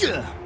Duh.